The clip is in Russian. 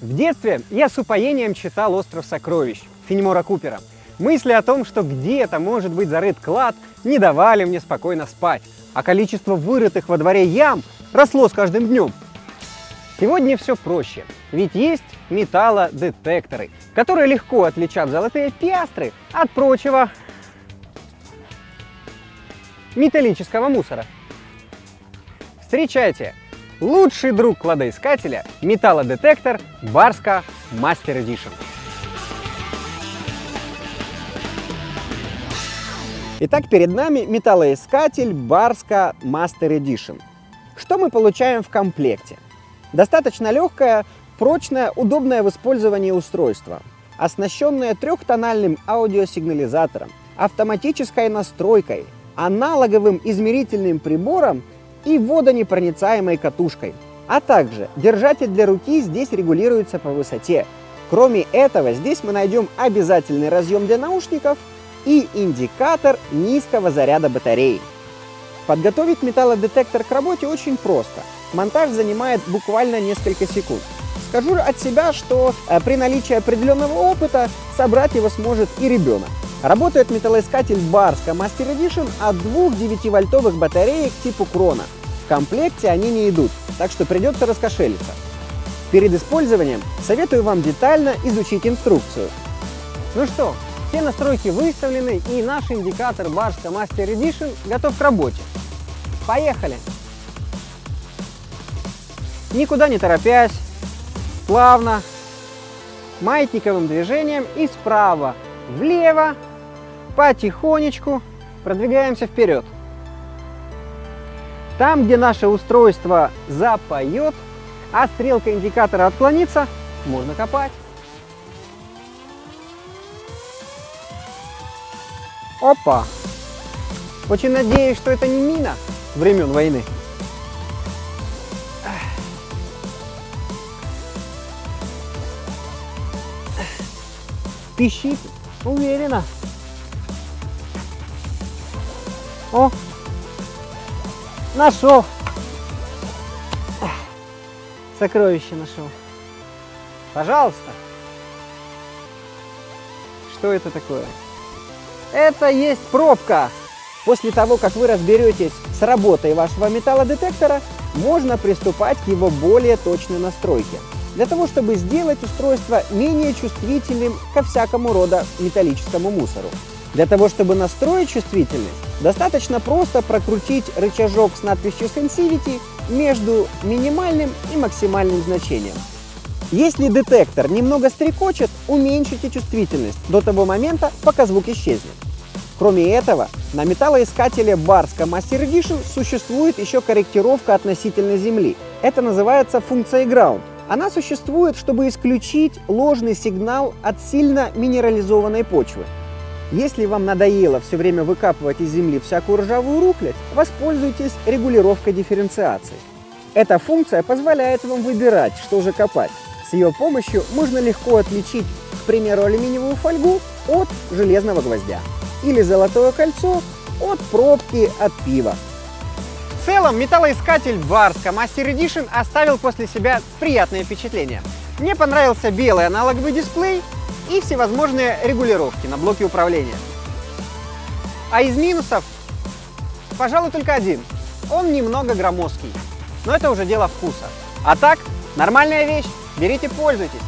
В детстве я с упоением читал «Остров сокровищ» Фенемора Купера. Мысли о том, что где-то может быть зарыт клад, не давали мне спокойно спать, а количество вырытых во дворе ям росло с каждым днем. Сегодня все проще, ведь есть металлодетекторы, которые легко отличат золотые пиастры от прочего металлического мусора. Встречайте! Лучший друг кладоискателя – металлодетектор Барска Master Edition. Итак, перед нами металлоискатель Барска Master Edition. Что мы получаем в комплекте? Достаточно легкое, прочное, удобное в использовании устройство, оснащенное трехтональным аудиосигнализатором, автоматической настройкой, аналоговым измерительным прибором и водонепроницаемой катушкой. А также держатель для руки здесь регулируется по высоте. Кроме этого, здесь мы найдем обязательный разъем для наушников и индикатор низкого заряда батареи. Подготовить металлодетектор к работе очень просто. Монтаж занимает буквально несколько секунд. Скажу от себя, что э, при наличии определенного опыта собрать его сможет и ребенок. Работает металлоискатель Барска Master Edition от двух 9-вольтовых батареек типа Крона. В комплекте они не идут, так что придется раскошелиться. Перед использованием советую вам детально изучить инструкцию. Ну что, все настройки выставлены и наш индикатор Барска Master Edition готов к работе. Поехали! Никуда не торопясь, плавно, маятниковым движением и справа влево потихонечку продвигаемся вперед. Там, где наше устройство запоет, а стрелка индикатора отклонится, можно копать. Опа! Очень надеюсь, что это не мина времен войны. Пищит уверенно. О, нашел. Сокровище нашел. Пожалуйста. Что это такое? Это есть пробка. После того, как вы разберетесь с работой вашего металлодетектора, можно приступать к его более точной настройке. Для того, чтобы сделать устройство менее чувствительным ко всякому рода металлическому мусору. Для того, чтобы настроить чувствительность, достаточно просто прокрутить рычажок с надписью Sensivity между минимальным и максимальным значением. Если детектор немного стрекочет, уменьшите чувствительность до того момента, пока звук исчезнет. Кроме этого, на металлоискателе Barska Master Edition существует еще корректировка относительно Земли. Это называется функцией Ground. Она существует, чтобы исключить ложный сигнал от сильно минерализованной почвы. Если вам надоело все время выкапывать из земли всякую ржавую рухлядь, воспользуйтесь регулировкой дифференциации. Эта функция позволяет вам выбирать, что же копать. С ее помощью можно легко отличить, к примеру, алюминиевую фольгу от железного гвоздя или золотое кольцо от пробки от пива. В целом, металлоискатель Барска Master Edition оставил после себя приятное впечатление. Мне понравился белый аналоговый дисплей и всевозможные регулировки на блоке управления. А из минусов, пожалуй, только один. Он немного громоздкий, но это уже дело вкуса. А так, нормальная вещь, берите, пользуйтесь.